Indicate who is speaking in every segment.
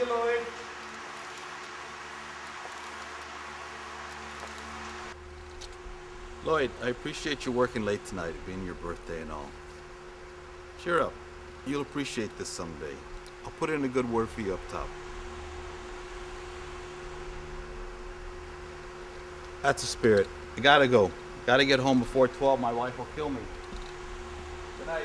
Speaker 1: you, Lord. Lloyd, I appreciate you working late tonight, being your birthday and all. Cheer up. You'll appreciate this someday. I'll put in a good word for you up top. That's a spirit. I gotta go. Gotta get home before 12. My wife will kill me. Good night.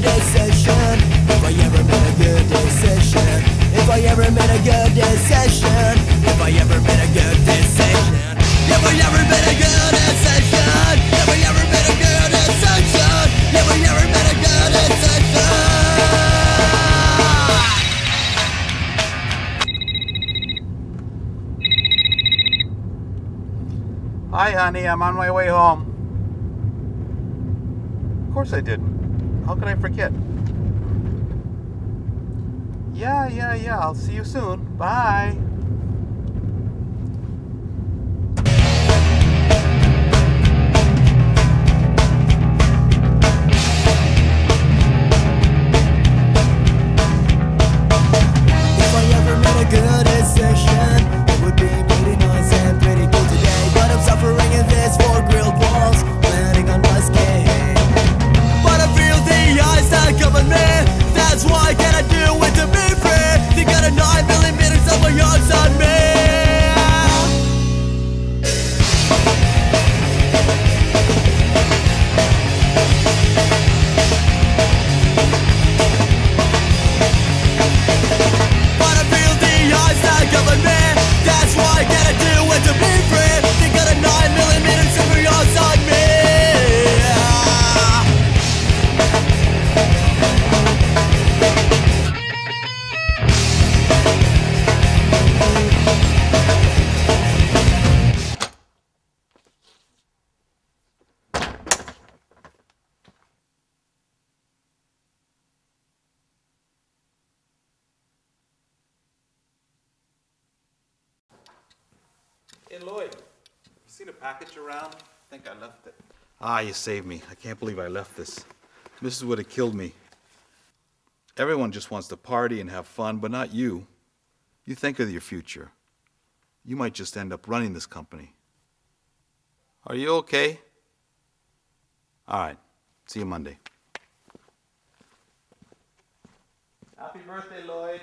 Speaker 2: Decision, if I ever made a good decision, if I ever made a good decision, if I ever made a good decision, if I ever made a good decision, if I ever made a good decision, if I ever made a good decision.
Speaker 1: Hi, honey. I'm on my way home. Of course I did. How could I forget? Yeah, yeah, yeah. I'll see you soon. Bye. Seen a package around? I think I left it. Ah, you saved me. I can't believe I left this. Mrs. would have killed me. Everyone just wants to party and have fun, but not you. You think of your future. You might just end up running this company. Are you okay? All right. See you Monday. Happy birthday, Lloyd.